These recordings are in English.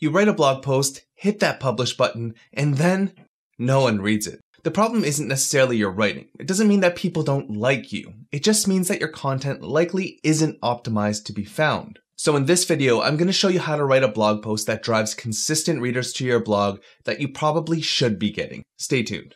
You write a blog post, hit that publish button, and then no one reads it. The problem isn't necessarily your writing. It doesn't mean that people don't like you. It just means that your content likely isn't optimized to be found. So in this video, I'm going to show you how to write a blog post that drives consistent readers to your blog that you probably should be getting. Stay tuned.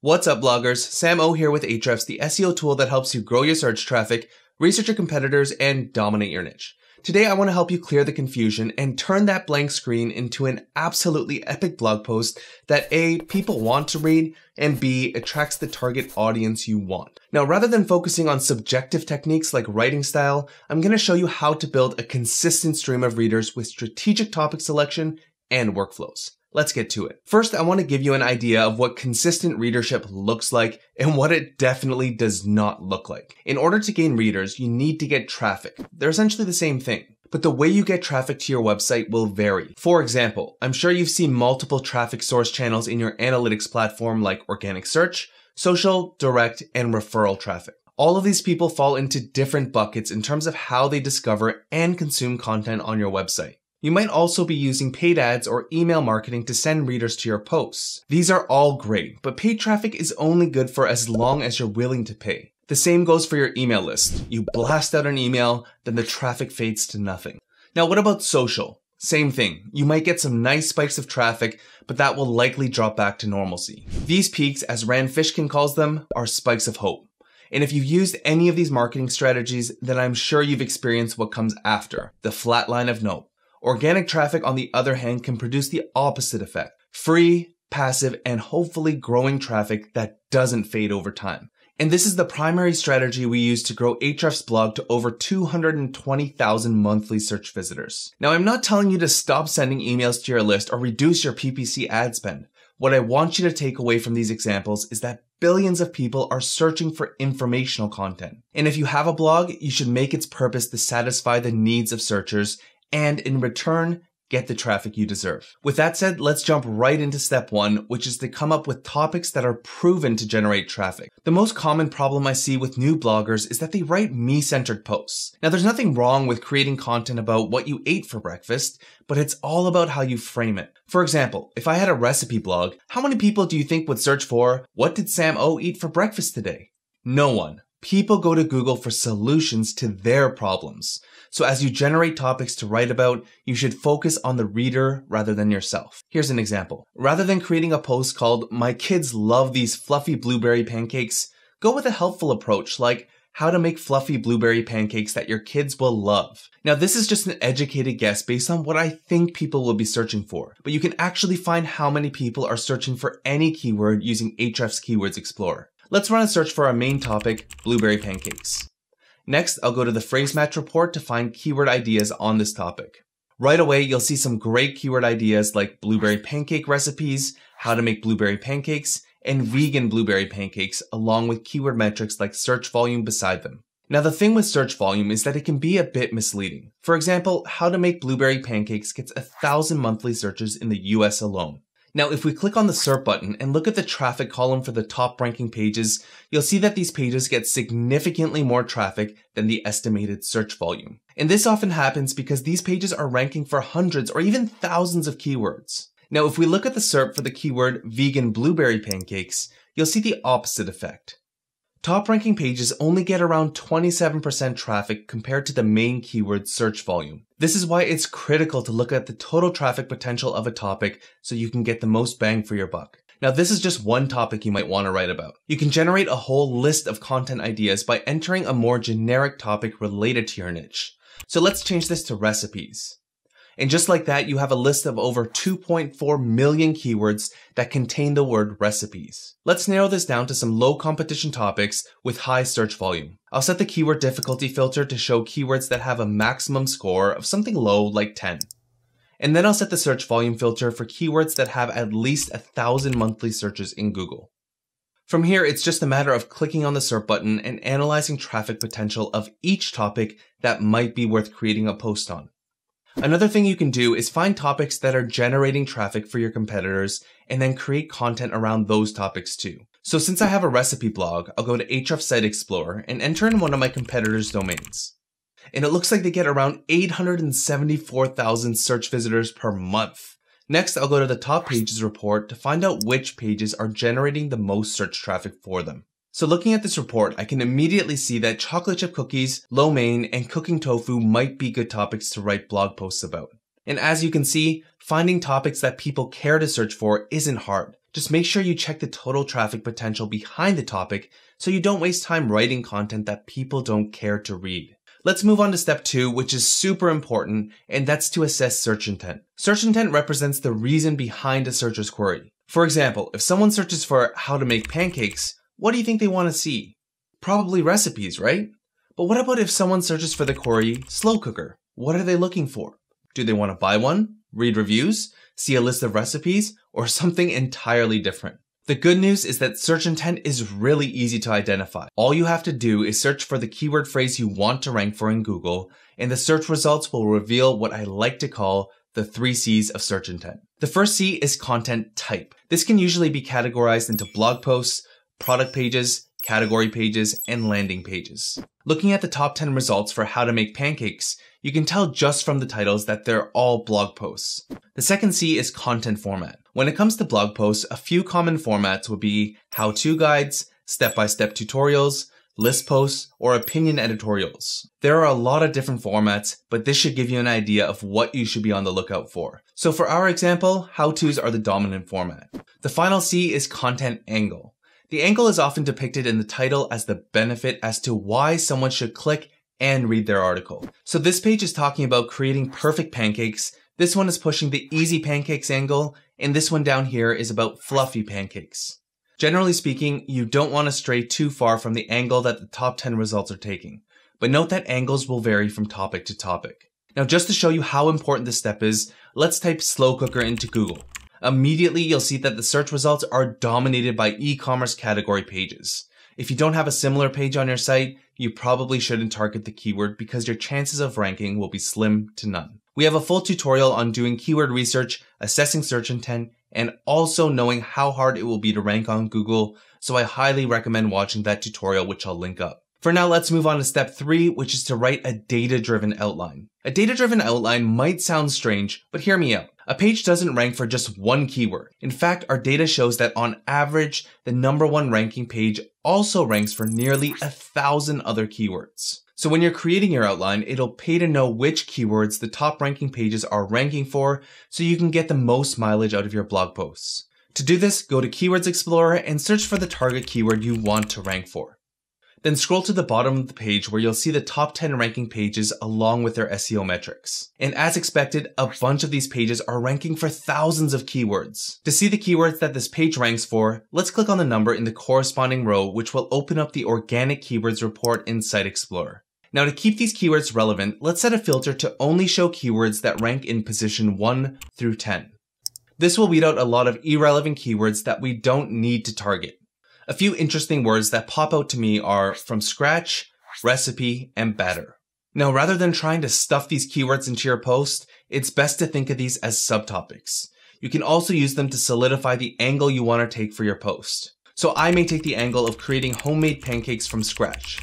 What's up bloggers? Sam O here with Ahrefs, the SEO tool that helps you grow your search traffic, research your competitors, and dominate your niche. Today I want to help you clear the confusion and turn that blank screen into an absolutely epic blog post that A, people want to read, and B, attracts the target audience you want. Now rather than focusing on subjective techniques like writing style, I'm going to show you how to build a consistent stream of readers with strategic topic selection and workflows. Let's get to it. First, I want to give you an idea of what consistent readership looks like and what it definitely does not look like. In order to gain readers, you need to get traffic. They're essentially the same thing. But the way you get traffic to your website will vary. For example, I'm sure you've seen multiple traffic source channels in your analytics platform like organic search, social, direct, and referral traffic. All of these people fall into different buckets in terms of how they discover and consume content on your website. You might also be using paid ads or email marketing to send readers to your posts. These are all great, but paid traffic is only good for as long as you're willing to pay. The same goes for your email list. You blast out an email, then the traffic fades to nothing. Now, what about social? Same thing. You might get some nice spikes of traffic, but that will likely drop back to normalcy. These peaks, as Rand Fishkin calls them, are spikes of hope. And if you've used any of these marketing strategies, then I'm sure you've experienced what comes after, the flat line of nope. Organic traffic, on the other hand, can produce the opposite effect. Free, passive, and hopefully growing traffic that doesn't fade over time. And this is the primary strategy we use to grow Ahrefs blog to over 220,000 monthly search visitors. Now, I'm not telling you to stop sending emails to your list or reduce your PPC ad spend. What I want you to take away from these examples is that billions of people are searching for informational content. And if you have a blog, you should make its purpose to satisfy the needs of searchers and in return, get the traffic you deserve. With that said, let's jump right into step one, which is to come up with topics that are proven to generate traffic. The most common problem I see with new bloggers is that they write me-centered posts. Now there's nothing wrong with creating content about what you ate for breakfast, but it's all about how you frame it. For example, if I had a recipe blog, how many people do you think would search for, what did Sam O eat for breakfast today? No one. People go to Google for solutions to their problems. So as you generate topics to write about, you should focus on the reader rather than yourself. Here's an example. Rather than creating a post called, My kids love these fluffy blueberry pancakes, go with a helpful approach like, how to make fluffy blueberry pancakes that your kids will love. Now, this is just an educated guess based on what I think people will be searching for, but you can actually find how many people are searching for any keyword using Ahrefs Keywords Explorer. Let's run a search for our main topic, blueberry pancakes. Next, I'll go to the phrase match report to find keyword ideas on this topic. Right away, you'll see some great keyword ideas like blueberry pancake recipes, how to make blueberry pancakes, and vegan blueberry pancakes, along with keyword metrics like search volume beside them. Now, the thing with search volume is that it can be a bit misleading. For example, how to make blueberry pancakes gets a thousand monthly searches in the US alone. Now, if we click on the SERP button and look at the traffic column for the top ranking pages, you'll see that these pages get significantly more traffic than the estimated search volume. And this often happens because these pages are ranking for hundreds or even thousands of keywords. Now, if we look at the SERP for the keyword vegan blueberry pancakes, you'll see the opposite effect. Top ranking pages only get around 27% traffic compared to the main keyword search volume. This is why it's critical to look at the total traffic potential of a topic so you can get the most bang for your buck. Now, this is just one topic you might want to write about. You can generate a whole list of content ideas by entering a more generic topic related to your niche. So let's change this to recipes. And just like that, you have a list of over 2.4 million keywords that contain the word recipes. Let's narrow this down to some low competition topics with high search volume. I'll set the keyword difficulty filter to show keywords that have a maximum score of something low like 10. And then I'll set the search volume filter for keywords that have at least a thousand monthly searches in Google. From here, it's just a matter of clicking on the SERP button and analyzing traffic potential of each topic that might be worth creating a post on. Another thing you can do is find topics that are generating traffic for your competitors and then create content around those topics too. So since I have a recipe blog, I'll go to Ahrefs Site Explorer and enter in one of my competitors' domains. and it looks like they get around 874,000 search visitors per month. Next, I'll go to the top pages report to find out which pages are generating the most search traffic for them. So looking at this report, I can immediately see that chocolate chip cookies, lo mein, and cooking tofu might be good topics to write blog posts about. And as you can see, finding topics that people care to search for isn't hard. Just make sure you check the total traffic potential behind the topic so you don't waste time writing content that people don't care to read. Let's move on to step two, which is super important, and that's to assess search intent. Search intent represents the reason behind a searcher's query. For example, if someone searches for how to make pancakes, what do you think they want to see? Probably recipes, right? But what about if someone searches for the query slow cooker? What are they looking for? Do they want to buy one, read reviews, see a list of recipes, or something entirely different? The good news is that search intent is really easy to identify. All you have to do is search for the keyword phrase you want to rank for in Google, and the search results will reveal what I like to call the three C's of search intent. The first C is content type. This can usually be categorized into blog posts, product pages, category pages, and landing pages. Looking at the top 10 results for how to make pancakes, you can tell just from the titles that they're all blog posts. The second C is content format. When it comes to blog posts, a few common formats would be how-to guides, step-by-step tutorials, list posts, or opinion editorials. There are a lot of different formats, but this should give you an idea of what you should be on the lookout for. So for our example, how-tos are the dominant format. The final C is content angle. The angle is often depicted in the title as the benefit as to why someone should click and read their article. So this page is talking about creating perfect pancakes. This one is pushing the easy pancakes angle, and this one down here is about fluffy pancakes. Generally speaking, you don't want to stray too far from the angle that the top 10 results are taking, but note that angles will vary from topic to topic. Now just to show you how important this step is, let's type slow cooker into Google immediately you'll see that the search results are dominated by e-commerce category pages. If you don't have a similar page on your site, you probably shouldn't target the keyword because your chances of ranking will be slim to none. We have a full tutorial on doing keyword research, assessing search intent, and also knowing how hard it will be to rank on Google, so I highly recommend watching that tutorial which I'll link up. For now, let's move on to step three, which is to write a data-driven outline. A data-driven outline might sound strange, but hear me out. A page doesn't rank for just one keyword. In fact, our data shows that on average, the number one ranking page also ranks for nearly a thousand other keywords. So when you're creating your outline, it'll pay to know which keywords the top ranking pages are ranking for so you can get the most mileage out of your blog posts. To do this, go to Keywords Explorer and search for the target keyword you want to rank for. Then scroll to the bottom of the page where you'll see the top 10 ranking pages along with their SEO metrics. And as expected, a bunch of these pages are ranking for thousands of keywords. To see the keywords that this page ranks for, let's click on the number in the corresponding row which will open up the organic keywords report in Site Explorer. Now to keep these keywords relevant, let's set a filter to only show keywords that rank in position 1 through 10. This will weed out a lot of irrelevant keywords that we don't need to target. A few interesting words that pop out to me are from scratch, recipe, and batter. Now, rather than trying to stuff these keywords into your post, it's best to think of these as subtopics. You can also use them to solidify the angle you want to take for your post. So I may take the angle of creating homemade pancakes from scratch.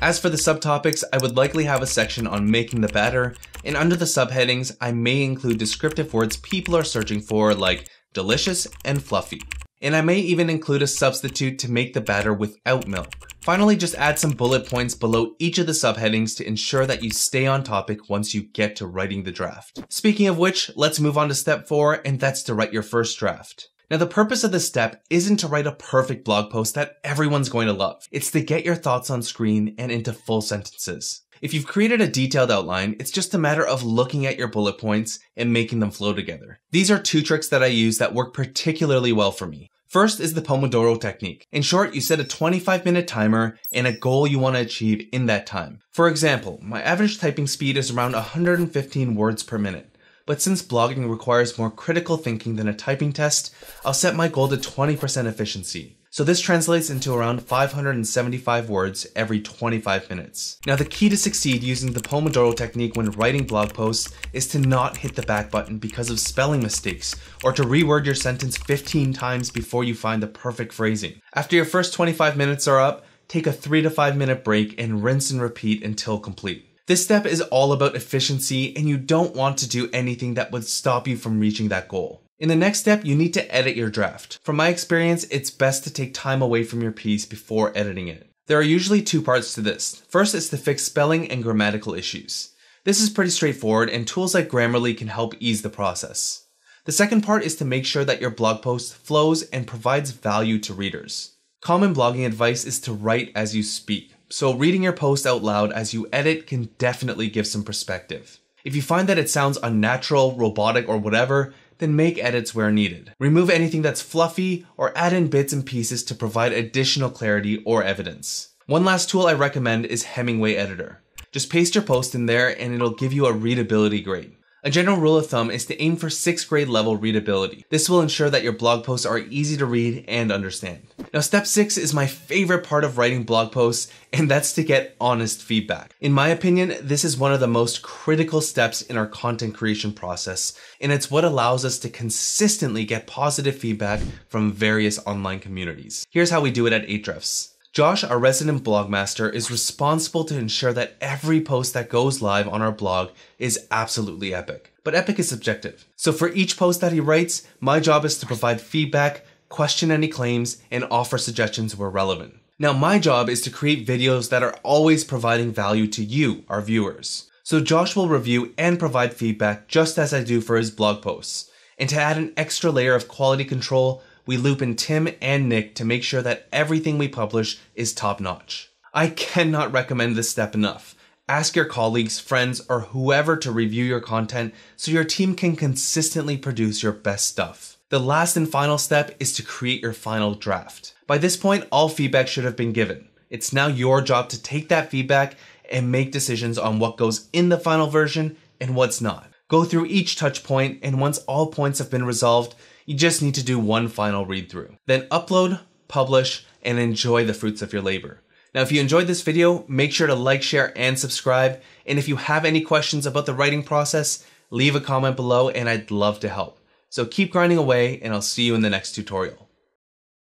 As for the subtopics, I would likely have a section on making the batter, and under the subheadings, I may include descriptive words people are searching for like delicious and fluffy. And I may even include a substitute to make the batter without milk. Finally, just add some bullet points below each of the subheadings to ensure that you stay on topic once you get to writing the draft. Speaking of which, let's move on to step four, and that's to write your first draft. Now, the purpose of this step isn't to write a perfect blog post that everyone's going to love. It's to get your thoughts on screen and into full sentences. If you've created a detailed outline, it's just a matter of looking at your bullet points and making them flow together. These are two tricks that I use that work particularly well for me. First is the Pomodoro technique. In short, you set a 25 minute timer and a goal you want to achieve in that time. For example, my average typing speed is around 115 words per minute. But since blogging requires more critical thinking than a typing test, I'll set my goal to 20% efficiency. So this translates into around 575 words every 25 minutes. Now the key to succeed using the Pomodoro technique when writing blog posts is to not hit the back button because of spelling mistakes or to reword your sentence 15 times before you find the perfect phrasing. After your first 25 minutes are up, take a 3 to 5 minute break and rinse and repeat until complete. This step is all about efficiency and you don't want to do anything that would stop you from reaching that goal. In the next step, you need to edit your draft. From my experience, it's best to take time away from your piece before editing it. There are usually two parts to this. First is to fix spelling and grammatical issues. This is pretty straightforward and tools like Grammarly can help ease the process. The second part is to make sure that your blog post flows and provides value to readers. Common blogging advice is to write as you speak, so reading your post out loud as you edit can definitely give some perspective. If you find that it sounds unnatural, robotic, or whatever, then make edits where needed. Remove anything that's fluffy or add in bits and pieces to provide additional clarity or evidence. One last tool I recommend is Hemingway Editor. Just paste your post in there and it'll give you a readability grade. A general rule of thumb is to aim for 6th grade level readability. This will ensure that your blog posts are easy to read and understand. Now step 6 is my favorite part of writing blog posts and that's to get honest feedback. In my opinion, this is one of the most critical steps in our content creation process and it's what allows us to consistently get positive feedback from various online communities. Here's how we do it at Ahrefs. Josh, our resident blogmaster, is responsible to ensure that every post that goes live on our blog is absolutely epic. But epic is subjective. So for each post that he writes, my job is to provide feedback, question any claims, and offer suggestions where relevant. Now my job is to create videos that are always providing value to you, our viewers. So Josh will review and provide feedback just as I do for his blog posts. And to add an extra layer of quality control, we loop in Tim and Nick to make sure that everything we publish is top notch. I cannot recommend this step enough. Ask your colleagues, friends, or whoever to review your content so your team can consistently produce your best stuff. The last and final step is to create your final draft. By this point, all feedback should have been given. It's now your job to take that feedback and make decisions on what goes in the final version and what's not. Go through each touch point, and once all points have been resolved, you just need to do one final read through. Then upload, publish, and enjoy the fruits of your labor. Now, if you enjoyed this video, make sure to like, share, and subscribe. And if you have any questions about the writing process, leave a comment below and I'd love to help. So keep grinding away and I'll see you in the next tutorial.